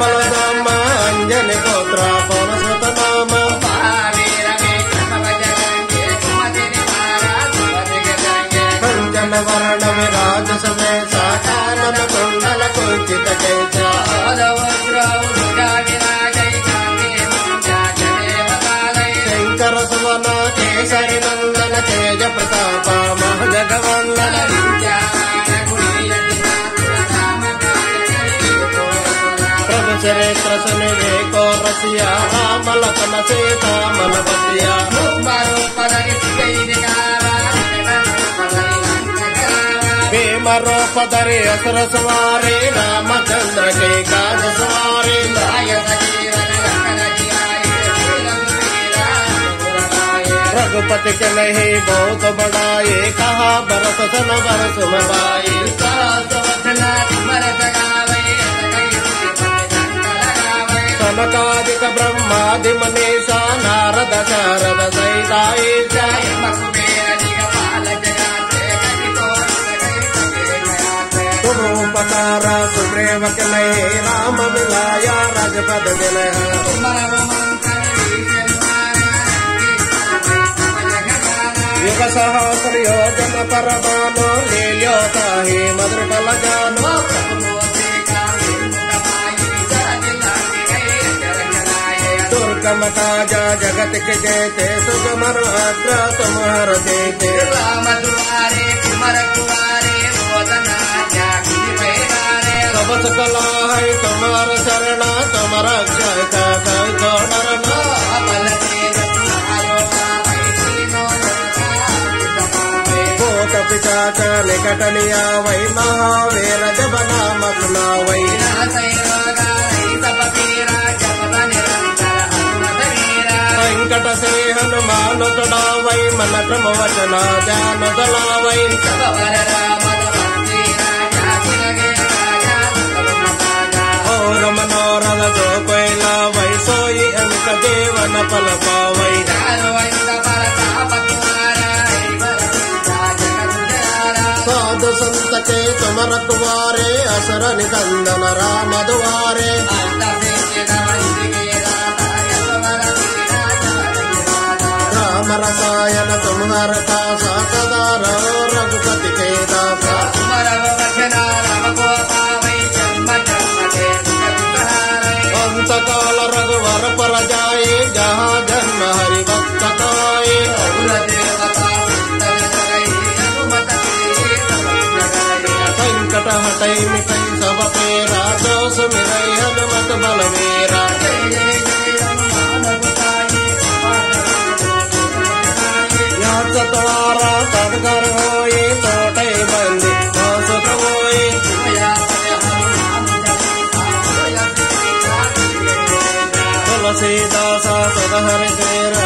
బలదామ అంజని పుత్ర పౌరసుత నామ కంచన వర్ణ चरित्र सुन को रसिया मलकन सीता मन बतिया भीमरो पदरे असर सवारे रामचंद्र के काज सवारे रघुपति के नहीं बहुत बड़ाए कहा, बरस सन, बरस मबाई కనకాదిక బ్రహ్మాది మనీషా నారద శారద సైతాయేష. తుమోపకారా సుగ్రేవకలై రామ విలాయ రాజపద విలయ యుగ సహస్ర యోజన పరమానో మధుర ఫలజానో काजा जगत के जेते सुगमर अग्र तुम्हार देते सब सकला है तुम्हार शरणा तुम्हारा अक्षय का कई को डरना भूत पिशाच निकट लिया वही महावीर जब नाम सुना ಸುಡಾವೈ ಮನ ಕ್ರಮ ವಚನ ಧ್ಯಾನ ದಲಾವೈ ಓರ ಮನೋರದ ಜೋಗೈಲಾವೈ ಸೋಯಿ ಅಮಿತ ದೇವನ ಫಲಪಾವೈ ಸಾಧು ಸಂತಕೆ ತುಮರ ಕುಮಾರೇ ಅಸರ ನಿಕಂದನ ರಾಮ ದುವಾರೇ రఘునరక సాకదార రఘుపతి అంతకాల రఘువర పరజాయే జహా జన్మ హరి భక్తకాయే సంకట హనుమత బలమేరా श्रीदास कृ